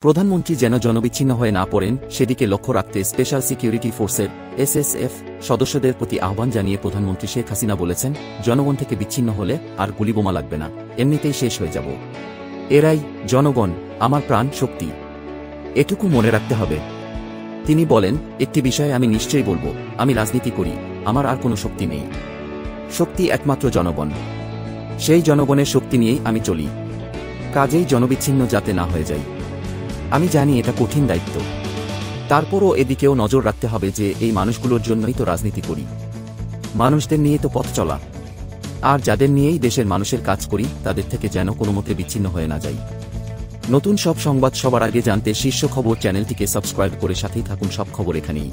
প্রধানমন্ত্রী যেন জনবিচ্ছিন্ন হয়ে না পড়েন, সেদিকে লক্ষ্য রাখতে স্পেশাল সিকিউরিটি ফোর্সের এসএসএফ সদস্যদের প্রতি আহ্বান জানিয়ে প্রধানমন্ত্রী শেখ হাসিনা বলেছেন, জনগণ থেকে বিচ্ছিন্ন হলে আর গুলিবোমা লাগবে না। এমনিতেই শেষ হয়ে যাব। এরাই, জনগণ, আমার প্রাণ শক্তি। এটুকু মনে রাখতে হবে। তিনি বলেন, একটি বিষয়ে আমি নিশ্চয়ই বলব, আমি রাজনীতি করি, আমার আর কোনো শক্তি নেই। শক্তি একমাত্র জনগণ। সেই জনগণের শক্তি নিয়েই আমি চলি। কাজেই জনবিচ্ছিন্ন যাতে না হয়ে যাই। আমি জানি এটা কঠিন দায়িত্ব। তারপরও এদিকেও নজর রাখতে হবে যে এই মানুষগুলোর জন্যই তো রাজনীতি করি। মানুষদের নিয়ে তো পথ চলা। আর যাদের নিয়েই দেশের মানুষের কাজ করি, তাদের থেকে যেন কোনো মতে বিচ্ছিন্ন হয়ে না যাই। নতুন সব সংবাদ সবার আগে জানতে শীর্ষ খবর চ্যানেলটিকে সাবস্ক্রাইব করে সাথেই থাকুন সব খবর এখানেই।